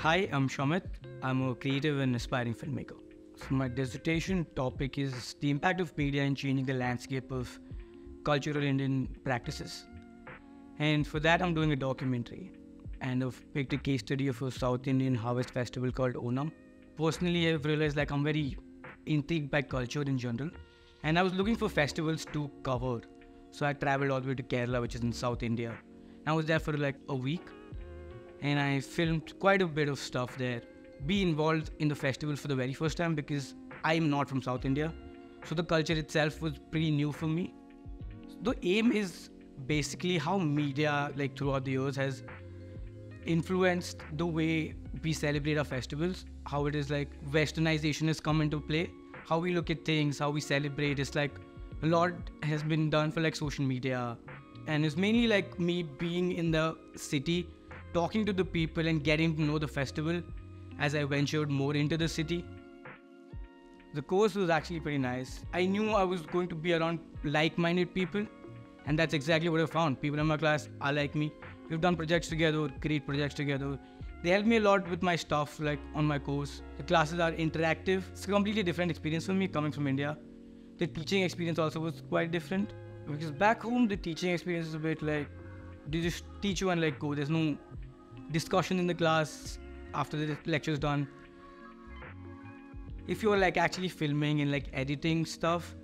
Hi, I'm Shamit. I'm a creative and aspiring filmmaker. So my dissertation topic is the impact of media in changing the landscape of cultural Indian practices. And for that, I'm doing a documentary. And I've picked a case study of a South Indian harvest festival called Onam. Personally, I've realized like I'm very intrigued by culture in general. And I was looking for festivals to cover. So I traveled all the way to Kerala, which is in South India. I was there for like a week and I filmed quite a bit of stuff there. Be involved in the festival for the very first time because I'm not from South India. So the culture itself was pretty new for me. The aim is basically how media, like throughout the years, has influenced the way we celebrate our festivals. How it is like westernization has come into play. How we look at things, how we celebrate. It's like a lot has been done for like social media. And it's mainly like me being in the city talking to the people and getting to know the festival as I ventured more into the city. The course was actually pretty nice. I knew I was going to be around like minded people, and that's exactly what I found. People in my class are like me. We've done projects together, great projects together. They helped me a lot with my stuff, like on my course. The classes are interactive. It's a completely different experience for me coming from India. The teaching experience also was quite different because back home the teaching experience is a bit like they just teach you and like go. There's no discussion in the class after the lecture's done. If you're like actually filming and like editing stuff,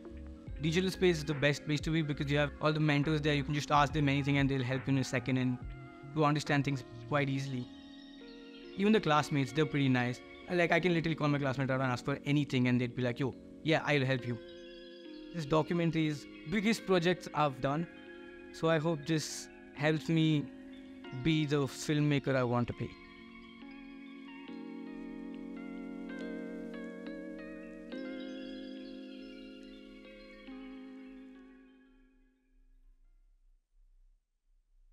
digital space is the best place to be because you have all the mentors there. You can just ask them anything and they'll help you in a second and you understand things quite easily. Even the classmates, they're pretty nice. Like I can literally call my classmate out and ask for anything and they'd be like, yo, yeah, I'll help you. This documentary is biggest project I've done. So I hope this helps me be the filmmaker I want to be.